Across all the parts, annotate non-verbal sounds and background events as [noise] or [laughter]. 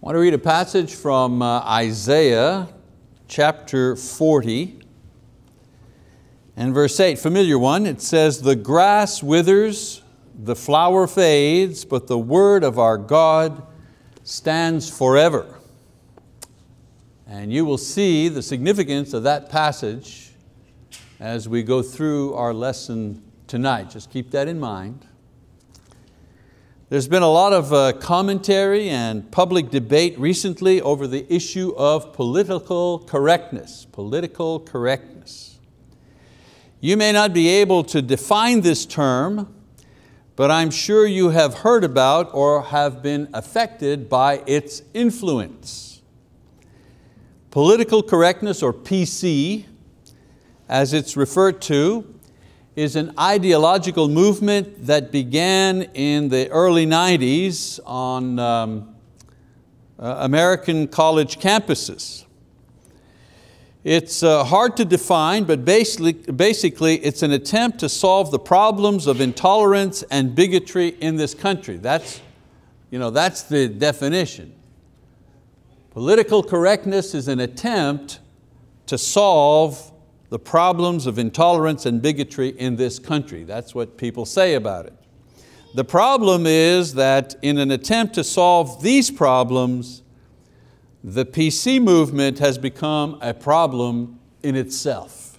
I want to read a passage from uh, Isaiah chapter 40 and verse 8, familiar one. It says, the grass withers, the flower fades, but the word of our God stands forever. And you will see the significance of that passage as we go through our lesson tonight. Just keep that in mind. There's been a lot of uh, commentary and public debate recently over the issue of political correctness, political correctness. You may not be able to define this term, but I'm sure you have heard about or have been affected by its influence. Political correctness, or PC, as it's referred to, is an ideological movement that began in the early 90s on um, uh, American college campuses. It's uh, hard to define, but basically, basically it's an attempt to solve the problems of intolerance and bigotry in this country. That's, you know, that's the definition. Political correctness is an attempt to solve the problems of intolerance and bigotry in this country. That's what people say about it. The problem is that in an attempt to solve these problems, the PC movement has become a problem in itself.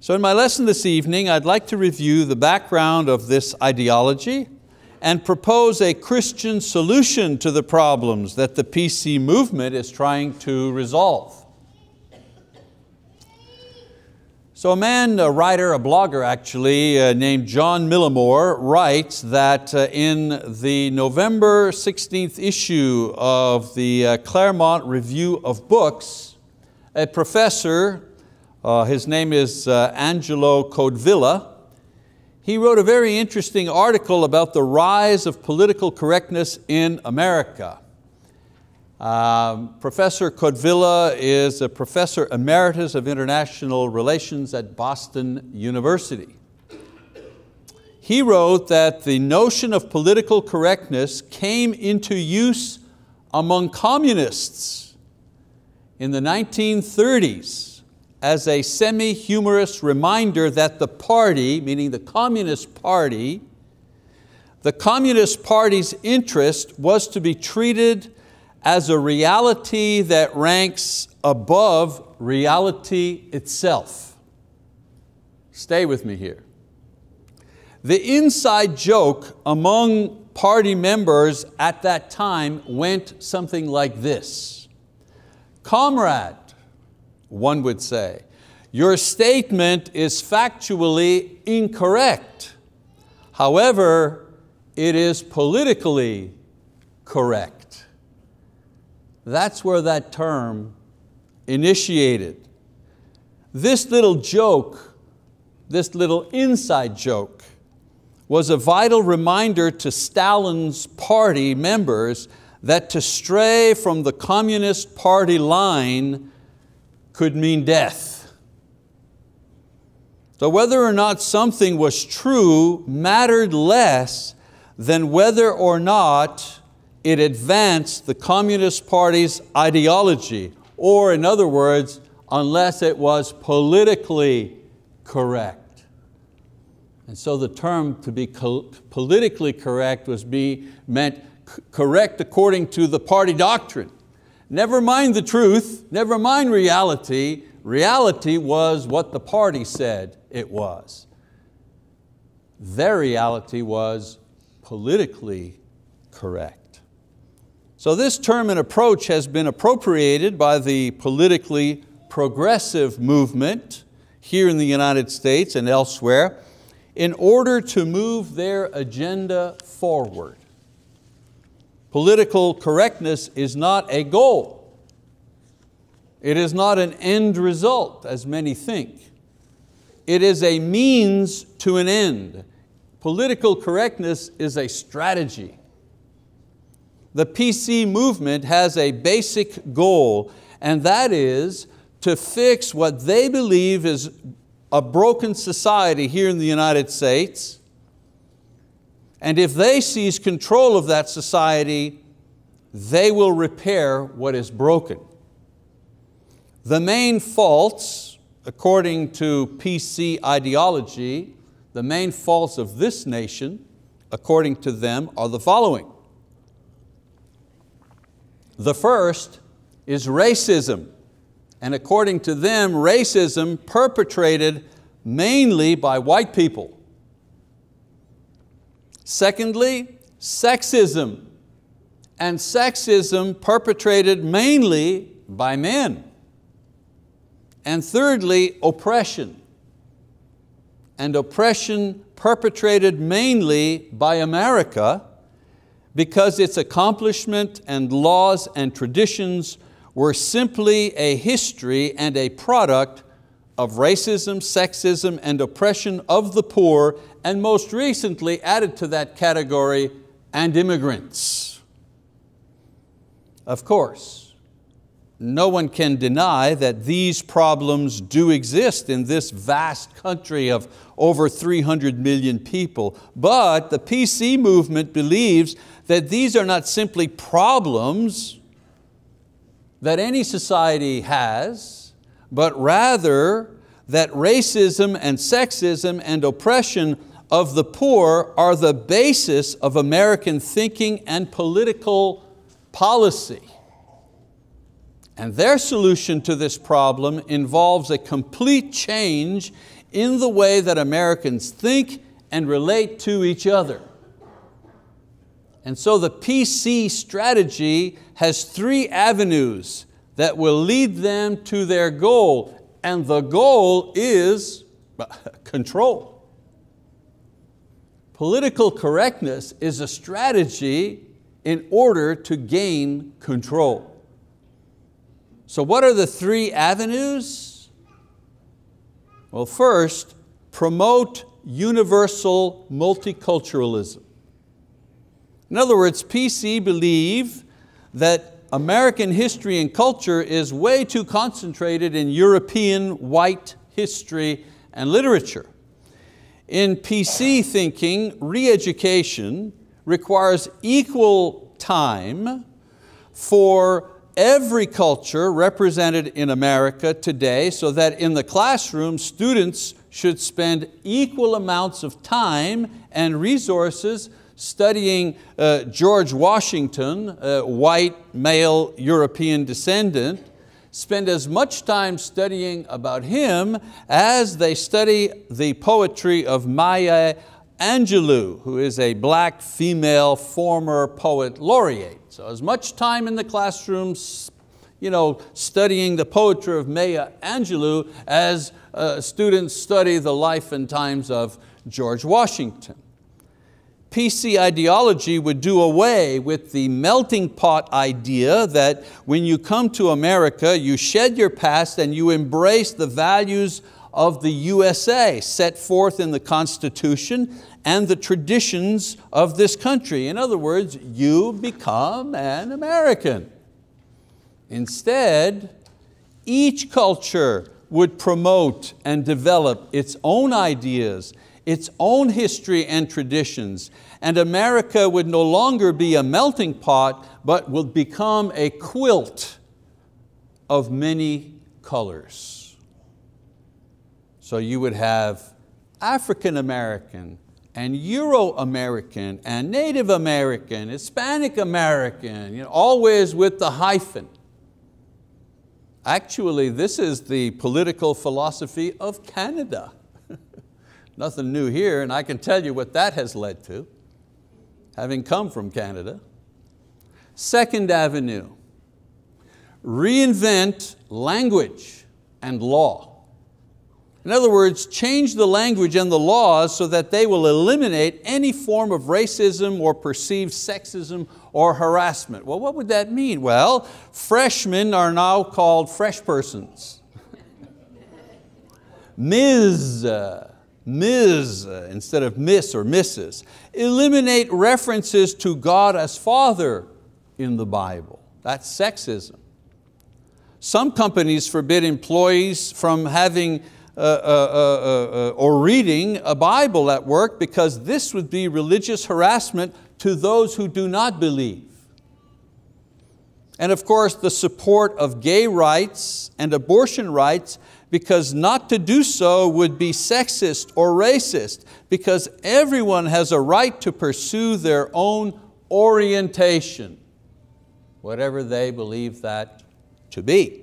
So in my lesson this evening, I'd like to review the background of this ideology and propose a Christian solution to the problems that the PC movement is trying to resolve. So a man, a writer, a blogger actually, uh, named John Millimore writes that uh, in the November 16th issue of the uh, Claremont Review of Books, a professor, uh, his name is uh, Angelo Codevilla, he wrote a very interesting article about the rise of political correctness in America. Um, professor Codevilla is a professor emeritus of international relations at Boston University. He wrote that the notion of political correctness came into use among communists in the 1930s as a semi-humorous reminder that the party, meaning the Communist Party, the Communist Party's interest was to be treated as a reality that ranks above reality itself. Stay with me here. The inside joke among party members at that time went something like this. Comrade, one would say, your statement is factually incorrect. However, it is politically correct. That's where that term initiated. This little joke, this little inside joke, was a vital reminder to Stalin's party members that to stray from the Communist Party line could mean death. So whether or not something was true mattered less than whether or not it advanced the Communist Party's ideology, or in other words, unless it was politically correct. And so the term to be politically correct was be, meant correct according to the party doctrine. Never mind the truth, never mind reality, reality was what the party said it was. Their reality was politically correct. So this term and approach has been appropriated by the politically progressive movement here in the United States and elsewhere in order to move their agenda forward. Political correctness is not a goal. It is not an end result, as many think. It is a means to an end. Political correctness is a strategy the PC movement has a basic goal, and that is to fix what they believe is a broken society here in the United States. And if they seize control of that society, they will repair what is broken. The main faults, according to PC ideology, the main faults of this nation, according to them, are the following. The first is racism. And according to them, racism perpetrated mainly by white people. Secondly, sexism. And sexism perpetrated mainly by men. And thirdly, oppression. And oppression perpetrated mainly by America because its accomplishment and laws and traditions were simply a history and a product of racism, sexism, and oppression of the poor, and most recently added to that category, and immigrants. Of course, no one can deny that these problems do exist in this vast country of over 300 million people, but the PC movement believes that these are not simply problems that any society has, but rather that racism and sexism and oppression of the poor are the basis of American thinking and political policy. And their solution to this problem involves a complete change in the way that Americans think and relate to each other. And so the PC strategy has three avenues that will lead them to their goal. And the goal is [laughs] control. Political correctness is a strategy in order to gain control. So what are the three avenues? Well, first, promote universal multiculturalism. In other words, PC believe that American history and culture is way too concentrated in European white history and literature. In PC thinking, re-education requires equal time for every culture represented in America today so that in the classroom students should spend equal amounts of time and resources studying uh, George Washington, a white male European descendant, spend as much time studying about him as they study the poetry of Maya Angelou, who is a black female former poet laureate. So as much time in the classrooms you know, studying the poetry of Maya Angelou as uh, students study the life and times of George Washington. PC ideology would do away with the melting pot idea that when you come to America, you shed your past and you embrace the values of the USA set forth in the Constitution and the traditions of this country. In other words, you become an American. Instead, each culture would promote and develop its own ideas, its own history and traditions, and America would no longer be a melting pot, but would become a quilt of many colors. So you would have African American and Euro American and Native American, Hispanic American, you know, always with the hyphen. Actually, this is the political philosophy of Canada. [laughs] Nothing new here, and I can tell you what that has led to, having come from Canada. Second Avenue, reinvent language and law. In other words, change the language and the laws so that they will eliminate any form of racism or perceived sexism or harassment. Well, what would that mean? Well, freshmen are now called fresh persons. [laughs] Ms. Ms. instead of Miss or Mrs. Eliminate references to God as Father in the Bible. That's sexism. Some companies forbid employees from having uh, uh, uh, or reading a Bible at work because this would be religious harassment to those who do not believe. And of course, the support of gay rights and abortion rights because not to do so would be sexist or racist because everyone has a right to pursue their own orientation, whatever they believe that to be.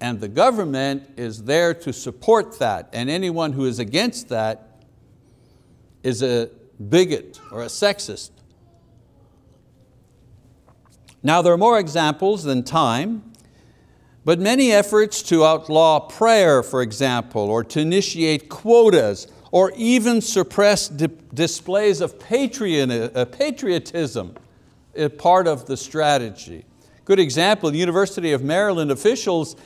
And the government is there to support that and anyone who is against that is a bigot or a sexist. Now there are more examples than time, but many efforts to outlaw prayer, for example, or to initiate quotas, or even suppress di displays of uh, patriotism is part of the strategy. Good example, University of Maryland officials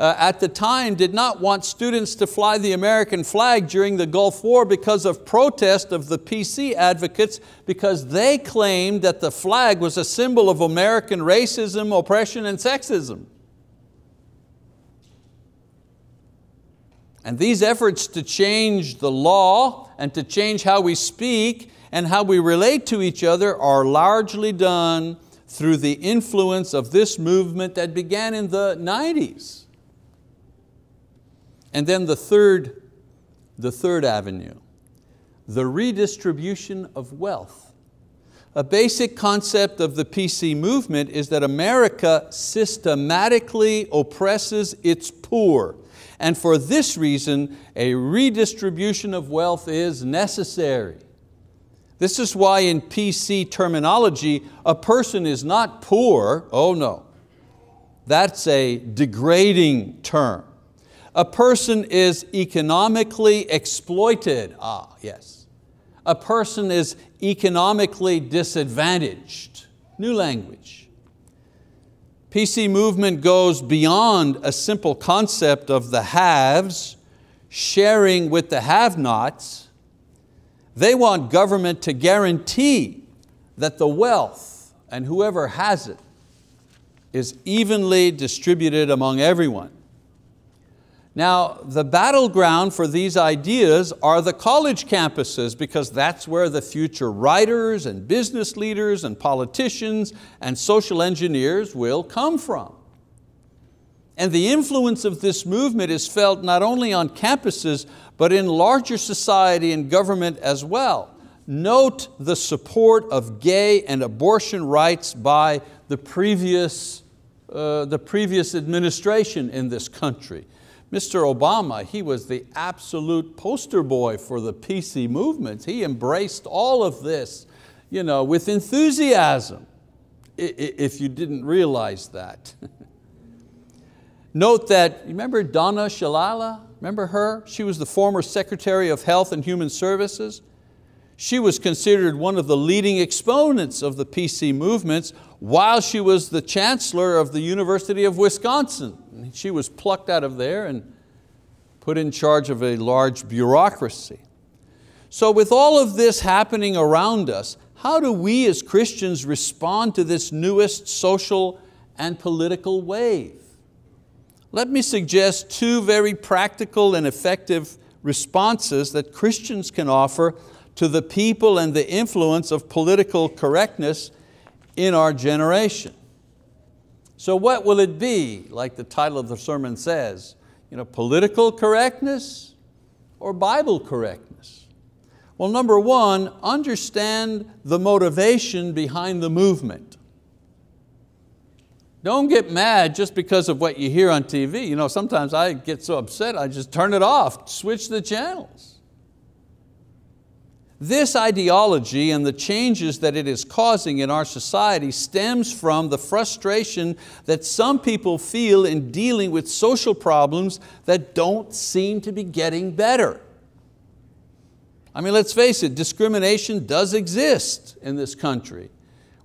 uh, at the time did not want students to fly the American flag during the Gulf War because of protest of the PC advocates because they claimed that the flag was a symbol of American racism, oppression, and sexism. And these efforts to change the law and to change how we speak and how we relate to each other are largely done through the influence of this movement that began in the 90s. And then the third, the third avenue, the redistribution of wealth. A basic concept of the PC movement is that America systematically oppresses its poor. And for this reason, a redistribution of wealth is necessary. This is why in PC terminology, a person is not poor, oh no. That's a degrading term. A person is economically exploited. Ah, yes. A person is economically disadvantaged. New language. PC movement goes beyond a simple concept of the haves sharing with the have-nots. They want government to guarantee that the wealth and whoever has it is evenly distributed among everyone. Now, the battleground for these ideas are the college campuses because that's where the future writers and business leaders and politicians and social engineers will come from. And the influence of this movement is felt not only on campuses, but in larger society and government as well. Note the support of gay and abortion rights by the previous, uh, the previous administration in this country. Mr. Obama, he was the absolute poster boy for the PC movement. He embraced all of this you know, with enthusiasm, if you didn't realize that. [laughs] Note that, remember Donna Shalala? Remember her? She was the former Secretary of Health and Human Services. She was considered one of the leading exponents of the PC movements while she was the chancellor of the University of Wisconsin. She was plucked out of there and put in charge of a large bureaucracy. So with all of this happening around us, how do we as Christians respond to this newest social and political wave? Let me suggest two very practical and effective responses that Christians can offer to the people and the influence of political correctness in our generation. So what will it be, like the title of the sermon says, you know, political correctness or Bible correctness? Well, number one, understand the motivation behind the movement. Don't get mad just because of what you hear on TV. You know, sometimes I get so upset, I just turn it off, switch the channels. This ideology and the changes that it is causing in our society stems from the frustration that some people feel in dealing with social problems that don't seem to be getting better. I mean, let's face it, discrimination does exist in this country,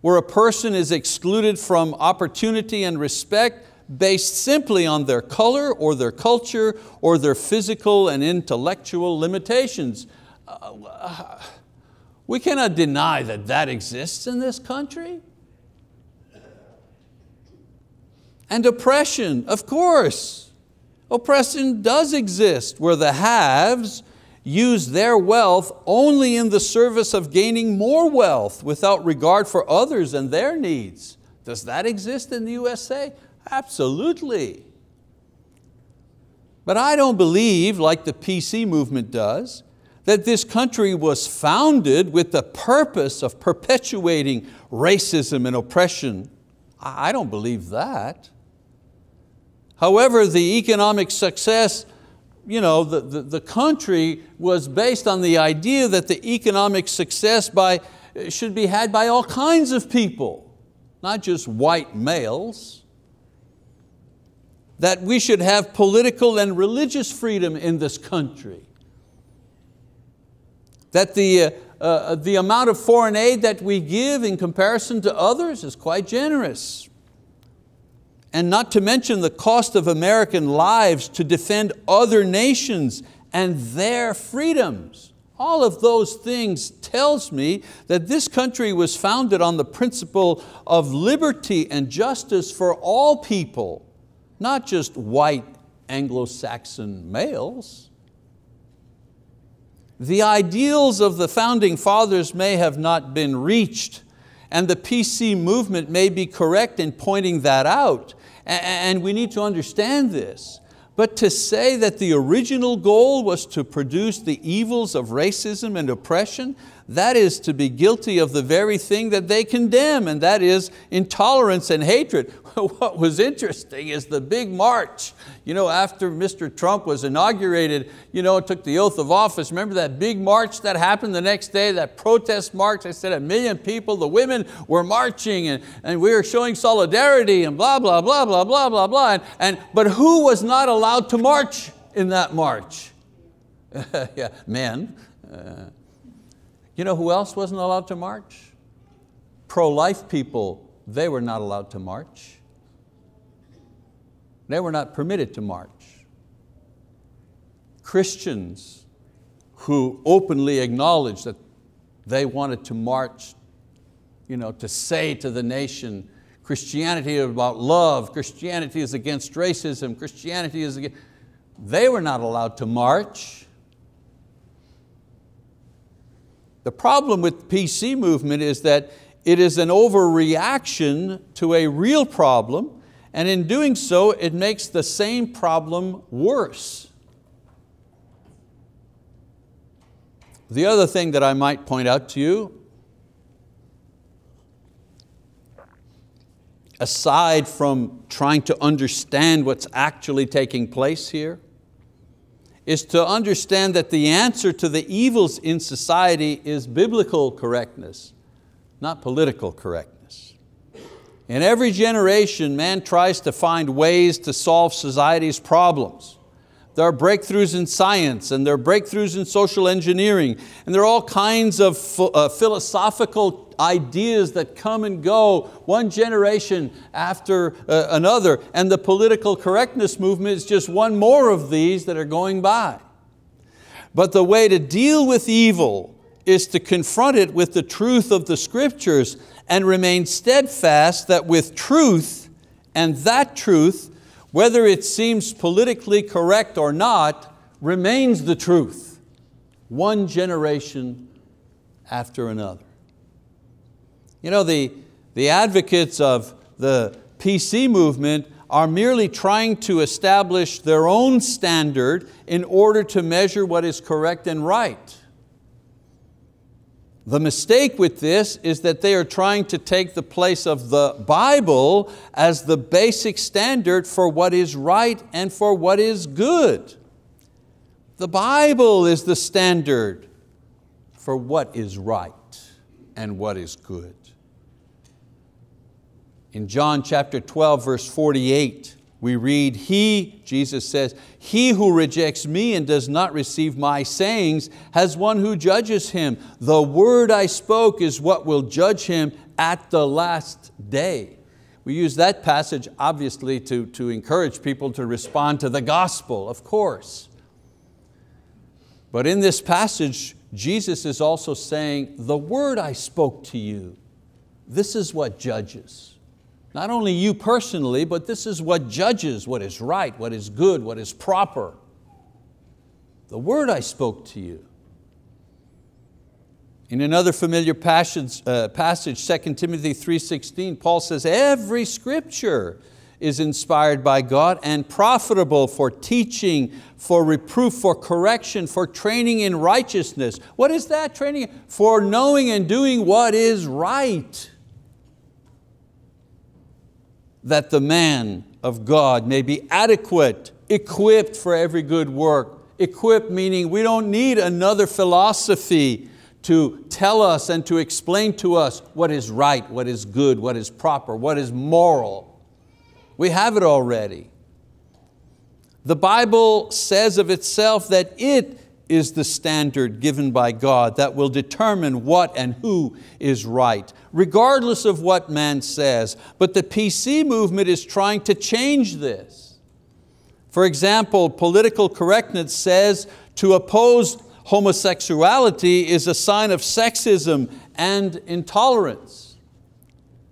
where a person is excluded from opportunity and respect based simply on their color or their culture or their physical and intellectual limitations. Uh, we cannot deny that that exists in this country. And oppression, of course. Oppression does exist where the haves use their wealth only in the service of gaining more wealth without regard for others and their needs. Does that exist in the USA? Absolutely. But I don't believe, like the PC movement does, that this country was founded with the purpose of perpetuating racism and oppression. I don't believe that. However, the economic success, you know, the, the, the country was based on the idea that the economic success by, should be had by all kinds of people, not just white males that we should have political and religious freedom in this country. That the, uh, uh, the amount of foreign aid that we give in comparison to others is quite generous. And not to mention the cost of American lives to defend other nations and their freedoms. All of those things tells me that this country was founded on the principle of liberty and justice for all people not just white Anglo-Saxon males. The ideals of the founding fathers may have not been reached and the PC movement may be correct in pointing that out and we need to understand this. But to say that the original goal was to produce the evils of racism and oppression, that is to be guilty of the very thing that they condemn, and that is intolerance and hatred. [laughs] what was interesting is the big march. You know, after Mr. Trump was inaugurated, you know, took the oath of office, remember that big march that happened the next day, that protest march? I said a million people, the women were marching and, and we were showing solidarity and blah, blah, blah, blah, blah, blah, blah. And, and, but who was not allowed to march in that march? [laughs] yeah, men. Uh, you know who else wasn't allowed to march? Pro-life people, they were not allowed to march. They were not permitted to march. Christians who openly acknowledged that they wanted to march, you know, to say to the nation, Christianity is about love, Christianity is against racism, Christianity is against, they were not allowed to march. The problem with the PC movement is that it is an overreaction to a real problem and in doing so, it makes the same problem worse. The other thing that I might point out to you, aside from trying to understand what's actually taking place here, is to understand that the answer to the evils in society is biblical correctness, not political correctness. In every generation, man tries to find ways to solve society's problems. There are breakthroughs in science and there are breakthroughs in social engineering and there are all kinds of uh, philosophical ideas that come and go one generation after uh, another and the political correctness movement is just one more of these that are going by. But the way to deal with evil is to confront it with the truth of the scriptures and remain steadfast that with truth and that truth, whether it seems politically correct or not, remains the truth, one generation after another. You know, the, the advocates of the PC movement are merely trying to establish their own standard in order to measure what is correct and right. The mistake with this is that they are trying to take the place of the Bible as the basic standard for what is right and for what is good. The Bible is the standard for what is right and what is good. In John chapter 12, verse 48, we read, He, Jesus says, He who rejects me and does not receive my sayings has one who judges him. The word I spoke is what will judge him at the last day. We use that passage obviously to, to encourage people to respond to the gospel, of course. But in this passage, Jesus is also saying, the word I spoke to you, this is what judges. Not only you personally, but this is what judges what is right, what is good, what is proper. The word I spoke to you. In another familiar passage, uh, passage 2 Timothy 3.16, Paul says, every scripture is inspired by God and profitable for teaching, for reproof, for correction, for training in righteousness. What is that training? For knowing and doing what is right. That the man of God may be adequate, equipped for every good work. Equipped meaning we don't need another philosophy to tell us and to explain to us what is right, what is good, what is proper, what is moral. We have it already. The Bible says of itself that it is the standard given by God that will determine what and who is right, regardless of what man says. But the PC movement is trying to change this. For example, political correctness says to oppose homosexuality is a sign of sexism and intolerance.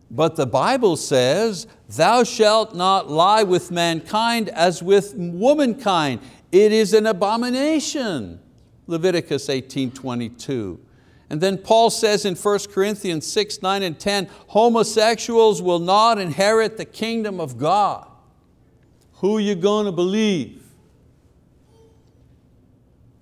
But the Bible says, thou shalt not lie with mankind as with womankind. It is an abomination. Leviticus 18, 22. And then Paul says in 1 Corinthians 6, 9 and 10, homosexuals will not inherit the kingdom of God. Who are you going to believe?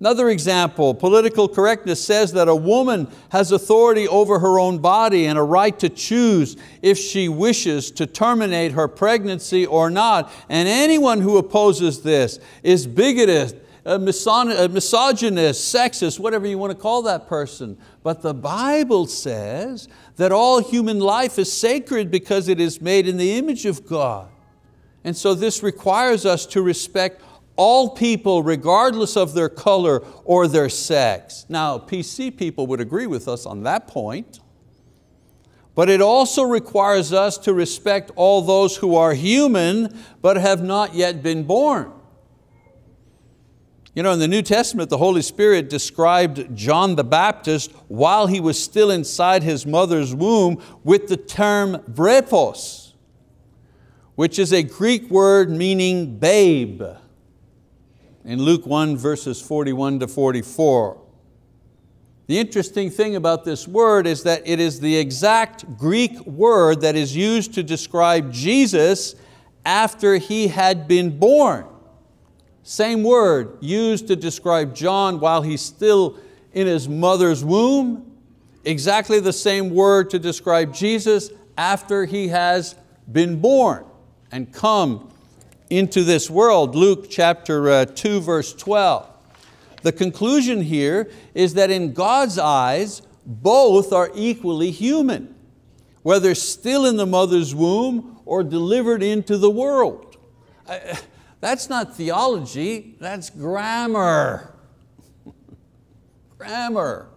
Another example, political correctness says that a woman has authority over her own body and a right to choose if she wishes to terminate her pregnancy or not. And anyone who opposes this is bigoted, a misogynist, sexist, whatever you want to call that person. But the Bible says that all human life is sacred because it is made in the image of God. And so this requires us to respect all people regardless of their color or their sex. Now PC people would agree with us on that point, but it also requires us to respect all those who are human but have not yet been born. You know, in the New Testament, the Holy Spirit described John the Baptist while he was still inside his mother's womb with the term brephos, which is a Greek word meaning babe in Luke 1 verses 41 to 44. The interesting thing about this word is that it is the exact Greek word that is used to describe Jesus after He had been born. Same word used to describe John while he's still in his mother's womb. Exactly the same word to describe Jesus after He has been born and come into this world, Luke chapter uh, 2 verse 12. The conclusion here is that in God's eyes, both are equally human, whether still in the mother's womb or delivered into the world. That's not theology, that's grammar. [laughs] grammar.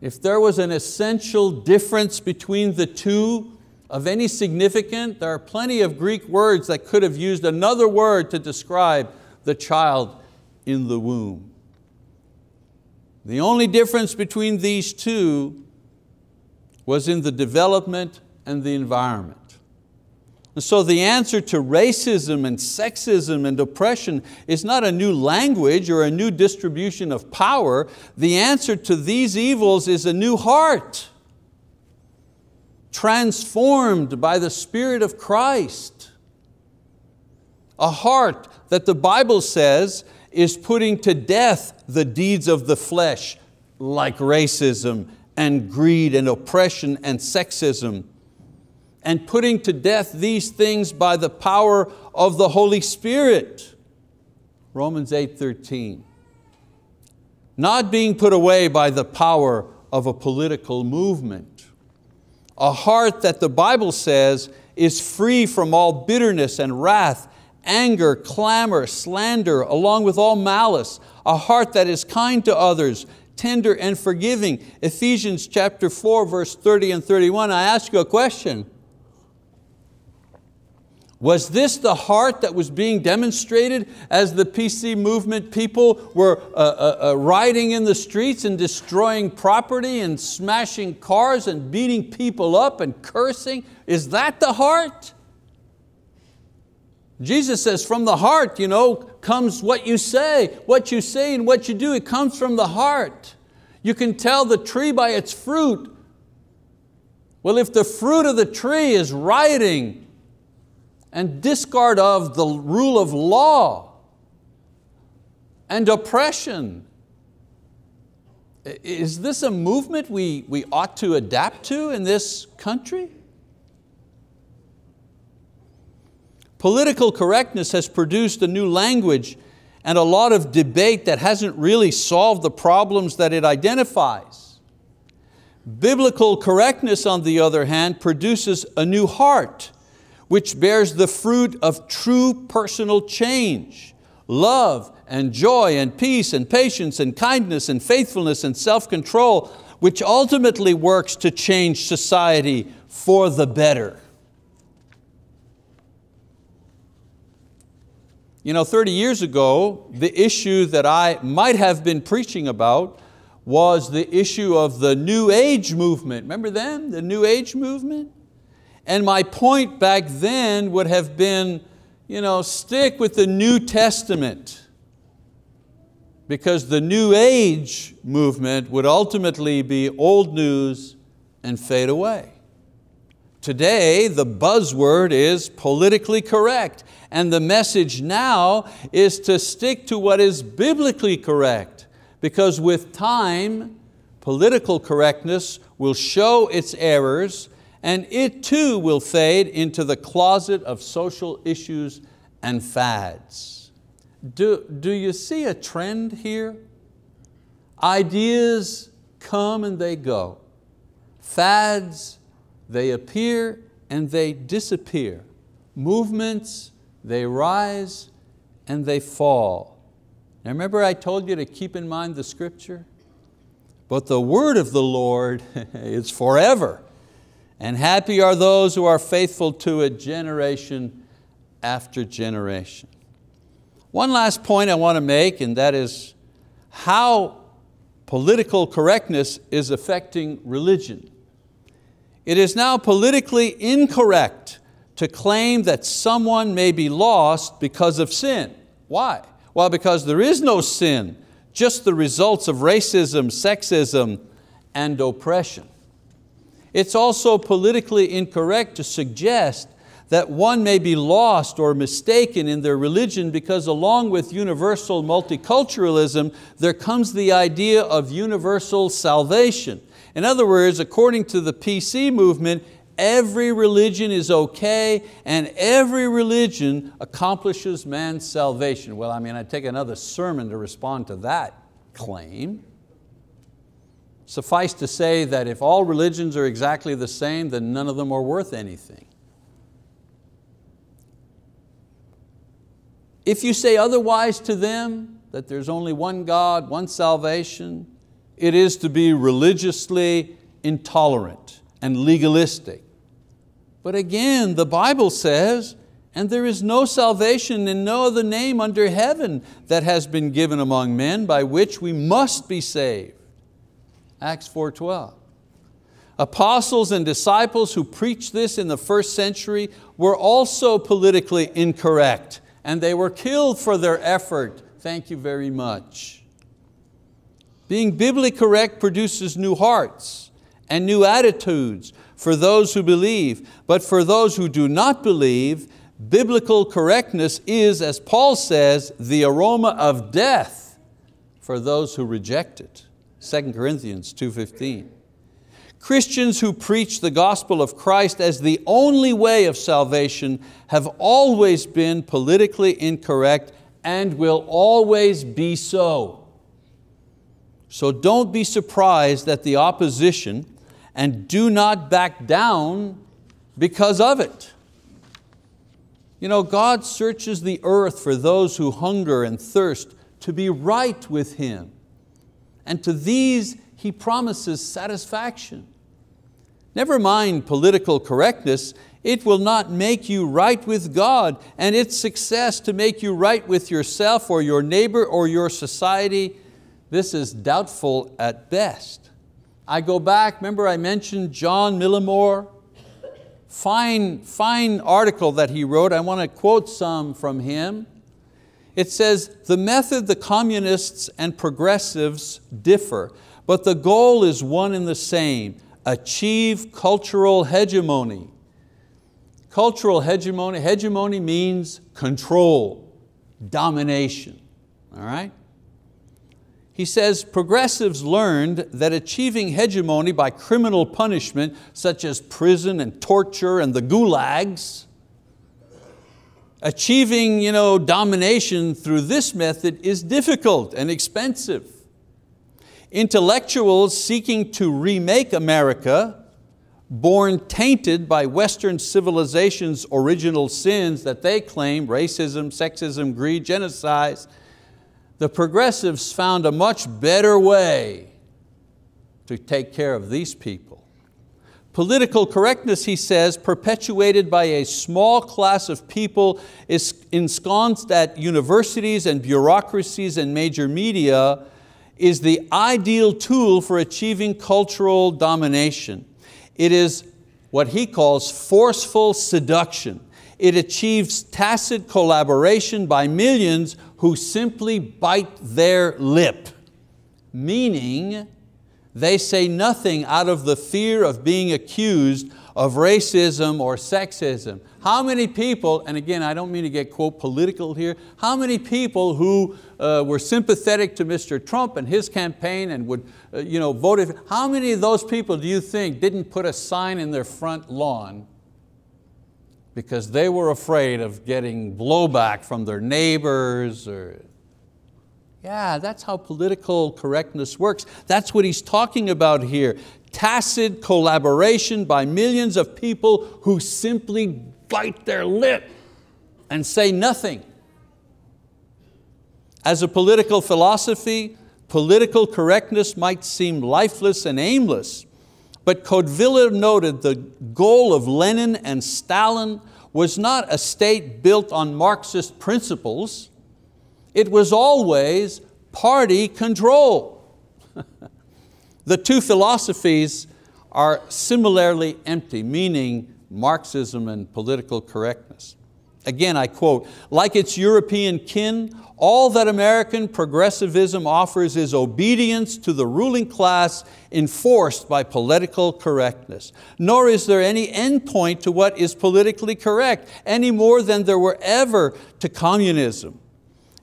If there was an essential difference between the two, of any significance, there are plenty of Greek words that could have used another word to describe the child in the womb. The only difference between these two was in the development and the environment. And so the answer to racism and sexism and oppression is not a new language or a new distribution of power. The answer to these evils is a new heart transformed by the Spirit of Christ. A heart that the Bible says is putting to death the deeds of the flesh like racism and greed and oppression and sexism and putting to death these things by the power of the Holy Spirit. Romans 8:13. Not being put away by the power of a political movement a heart that the Bible says is free from all bitterness and wrath, anger, clamor, slander, along with all malice, a heart that is kind to others, tender and forgiving. Ephesians chapter 4, verse 30 and 31. I ask you a question. Was this the heart that was being demonstrated as the PC movement people were uh, uh, uh, riding in the streets and destroying property and smashing cars and beating people up and cursing? Is that the heart? Jesus says from the heart you know, comes what you say. What you say and what you do, it comes from the heart. You can tell the tree by its fruit. Well, if the fruit of the tree is rioting and discard of the rule of law and oppression, is this a movement we, we ought to adapt to in this country? Political correctness has produced a new language and a lot of debate that hasn't really solved the problems that it identifies. Biblical correctness, on the other hand, produces a new heart, which bears the fruit of true personal change, love and joy and peace and patience and kindness and faithfulness and self-control, which ultimately works to change society for the better. You know, 30 years ago, the issue that I might have been preaching about was the issue of the New Age movement. Remember them, the New Age movement? And my point back then would have been, you know, stick with the New Testament. Because the New Age movement would ultimately be old news and fade away. Today, the buzzword is politically correct, and the message now is to stick to what is biblically correct, because with time, political correctness will show its errors, and it too will fade into the closet of social issues and fads. Do, do you see a trend here? Ideas come and they go. Fads, they appear and they disappear. Movements, they rise and they fall. Now remember I told you to keep in mind the scripture? But the word of the Lord [laughs] is forever. And happy are those who are faithful to it generation after generation. One last point I want to make, and that is how political correctness is affecting religion. It is now politically incorrect to claim that someone may be lost because of sin. Why? Well, because there is no sin, just the results of racism, sexism, and oppression. It's also politically incorrect to suggest that one may be lost or mistaken in their religion because along with universal multiculturalism, there comes the idea of universal salvation. In other words, according to the PC movement, every religion is okay and every religion accomplishes man's salvation. Well, I mean, I'd take another sermon to respond to that claim. Suffice to say that if all religions are exactly the same, then none of them are worth anything. If you say otherwise to them, that there's only one God, one salvation, it is to be religiously intolerant and legalistic. But again, the Bible says, and there is no salvation in no other name under heaven that has been given among men by which we must be saved. Acts 4.12. Apostles and disciples who preached this in the first century were also politically incorrect and they were killed for their effort. Thank you very much. Being biblically correct produces new hearts and new attitudes for those who believe. But for those who do not believe, biblical correctness is, as Paul says, the aroma of death for those who reject it. 2 Corinthians 2.15. Christians who preach the gospel of Christ as the only way of salvation have always been politically incorrect and will always be so. So don't be surprised at the opposition and do not back down because of it. You know, God searches the earth for those who hunger and thirst to be right with Him. And to these he promises satisfaction. Never mind political correctness, it will not make you right with God and its success to make you right with yourself or your neighbor or your society, this is doubtful at best. I go back, remember I mentioned John Millimore? Fine, fine article that he wrote, I want to quote some from him. It says, the method the communists and progressives differ, but the goal is one and the same, achieve cultural hegemony. Cultural hegemony, hegemony means control, domination, all right? He says progressives learned that achieving hegemony by criminal punishment, such as prison and torture and the gulags, achieving you know, domination through this method is difficult and expensive. Intellectuals seeking to remake America, born tainted by Western civilization's original sins that they claim, racism, sexism, greed, genocide, the progressives found a much better way to take care of these people. Political correctness, he says, perpetuated by a small class of people is ensconced at universities and bureaucracies and major media is the ideal tool for achieving cultural domination. It is what he calls forceful seduction. It achieves tacit collaboration by millions who simply bite their lip, meaning they say nothing out of the fear of being accused of racism or sexism. How many people, and again, I don't mean to get quote political here, how many people who uh, were sympathetic to Mr. Trump and his campaign and would uh, you know, vote, how many of those people do you think didn't put a sign in their front lawn because they were afraid of getting blowback from their neighbors or yeah, that's how political correctness works. That's what he's talking about here. Tacit collaboration by millions of people who simply bite their lip and say nothing. As a political philosophy, political correctness might seem lifeless and aimless, but Codevilla noted the goal of Lenin and Stalin was not a state built on Marxist principles, it was always party control. [laughs] the two philosophies are similarly empty, meaning Marxism and political correctness. Again, I quote, like its European kin, all that American progressivism offers is obedience to the ruling class enforced by political correctness. Nor is there any endpoint to what is politically correct, any more than there were ever to communism.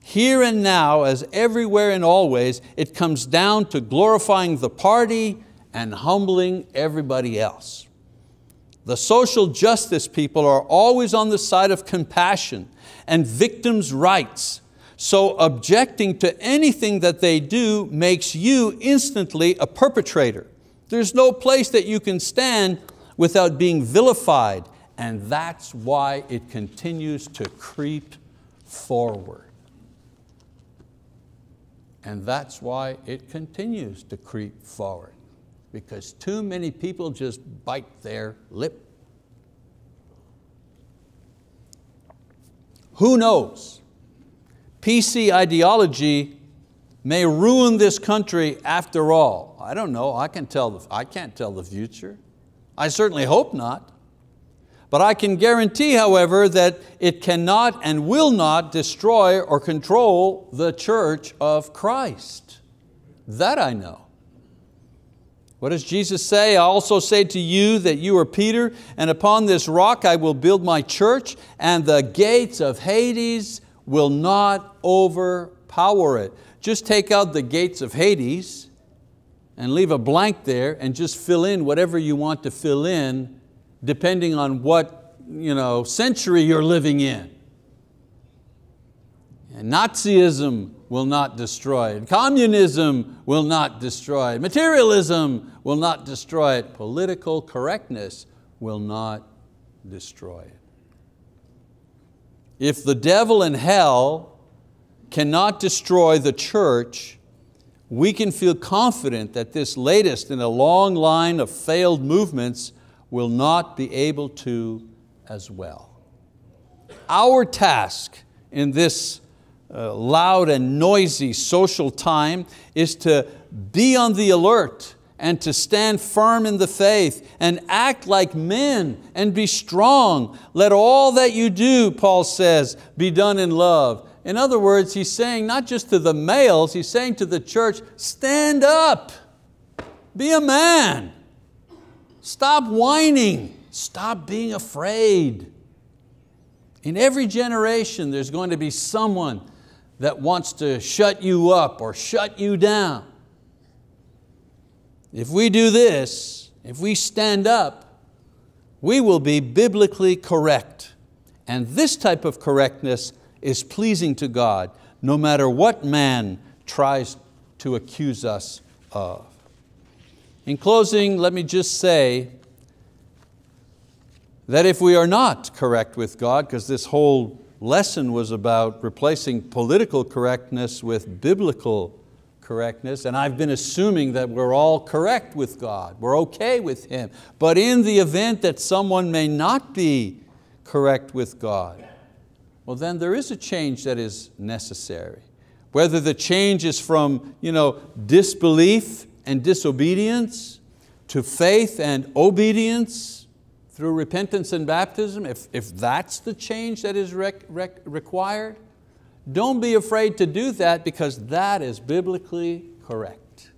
Here and now, as everywhere and always, it comes down to glorifying the party and humbling everybody else. The social justice people are always on the side of compassion and victims' rights so objecting to anything that they do makes you instantly a perpetrator. There's no place that you can stand without being vilified, and that's why it continues to creep forward. And that's why it continues to creep forward, because too many people just bite their lip. Who knows? PC ideology may ruin this country after all. I don't know, I, can tell the, I can't tell the future. I certainly hope not. But I can guarantee, however, that it cannot and will not destroy or control the church of Christ. That I know. What does Jesus say? I also say to you that you are Peter, and upon this rock I will build my church, and the gates of Hades will not overpower it. Just take out the gates of Hades and leave a blank there and just fill in whatever you want to fill in depending on what you know, century you're living in. And Nazism will not destroy it. Communism will not destroy it. Materialism will not destroy it. Political correctness will not destroy it. If the devil and hell cannot destroy the church, we can feel confident that this latest in a long line of failed movements will not be able to as well. Our task in this uh, loud and noisy social time is to be on the alert and to stand firm in the faith and act like men and be strong. Let all that you do, Paul says, be done in love. In other words, he's saying not just to the males, he's saying to the church, stand up, Be a man. Stop whining. Stop being afraid. In every generation, there's going to be someone that wants to shut you up or shut you down. If we do this, if we stand up, we will be biblically correct. And this type of correctness is pleasing to God, no matter what man tries to accuse us of. In closing, let me just say that if we are not correct with God, because this whole lesson was about replacing political correctness with biblical correctness, and I've been assuming that we're all correct with God, we're okay with Him. But in the event that someone may not be correct with God, well then there is a change that is necessary. Whether the change is from you know, disbelief and disobedience to faith and obedience through repentance and baptism, if, if that's the change that is required, don't be afraid to do that because that is biblically correct.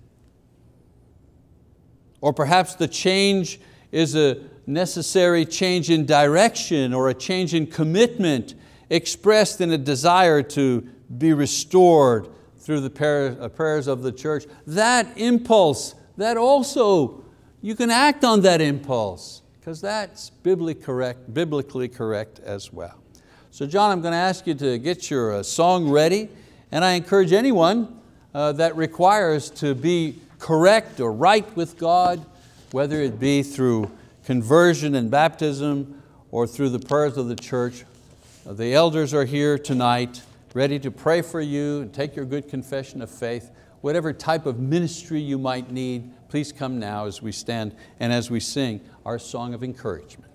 Or perhaps the change is a necessary change in direction or a change in commitment expressed in a desire to be restored through the uh, prayers of the church. That impulse, that also, you can act on that impulse because that's biblically correct, as well. So John, I'm going to ask you to get your uh, song ready and I encourage anyone uh, that requires to be correct or right with God, whether it be through conversion and baptism or through the prayers of the church. The elders are here tonight ready to pray for you and take your good confession of faith. Whatever type of ministry you might need, please come now as we stand and as we sing our song of encouragement.